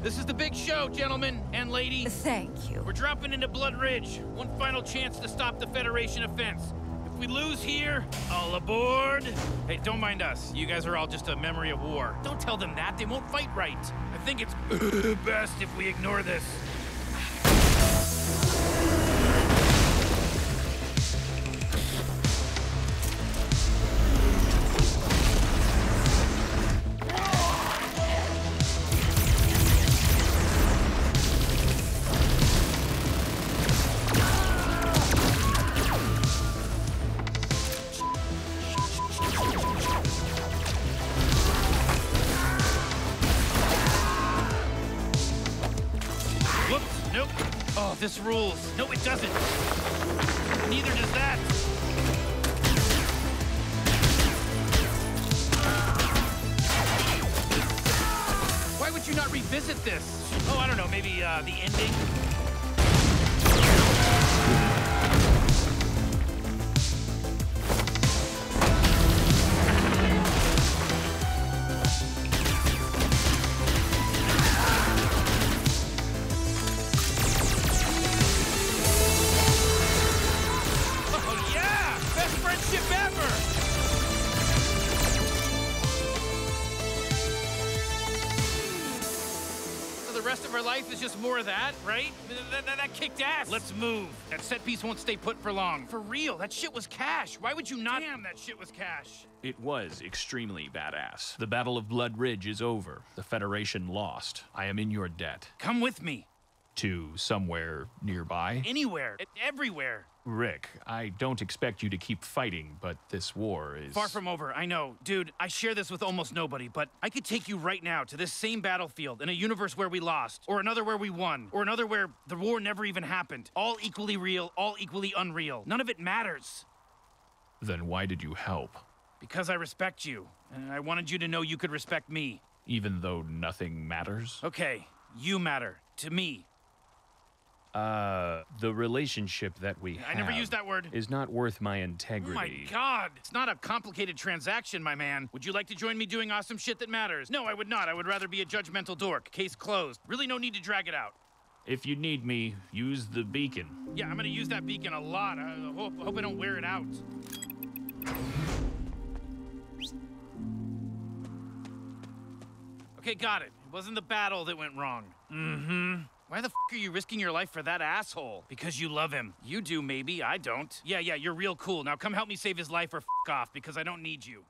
This is the big show, gentlemen and ladies. Thank you. We're dropping into Blood Ridge. One final chance to stop the Federation offense. If we lose here, all aboard. Hey, don't mind us. You guys are all just a memory of war. Don't tell them that. They won't fight right. I think it's best if we ignore this. Oh, this rules. No, it doesn't. Neither does that. Why would you not revisit this? Oh, I don't know, maybe uh, the ending? Rest of our life is just more of that, right? That, that- that kicked ass. Let's move. That set piece won't stay put for long. For real, that shit was cash. Why would you not? Damn, that shit was cash. It was extremely badass. The Battle of Blood Ridge is over. The Federation lost. I am in your debt. Come with me. To somewhere nearby? Anywhere. Everywhere. Rick, I don't expect you to keep fighting, but this war is. Far from over, I know. Dude, I share this with almost nobody, but I could take you right now to this same battlefield in a universe where we lost, or another where we won, or another where the war never even happened. All equally real, all equally unreal. None of it matters. Then why did you help? Because I respect you, and I wanted you to know you could respect me. Even though nothing matters? Okay, you matter to me. Uh, the relationship that we I never have used that word. Is not worth my integrity. Oh my god! It's not a complicated transaction, my man. Would you like to join me doing awesome shit that matters? No, I would not. I would rather be a judgmental dork. Case closed. Really no need to drag it out. If you need me, use the beacon. Yeah, I'm gonna use that beacon a lot. I hope, hope I don't wear it out. Okay, got it. It wasn't the battle that went wrong. Mm-hmm. Why the f are you risking your life for that asshole? Because you love him. You do, maybe. I don't. Yeah, yeah, you're real cool. Now come help me save his life or f off, because I don't need you.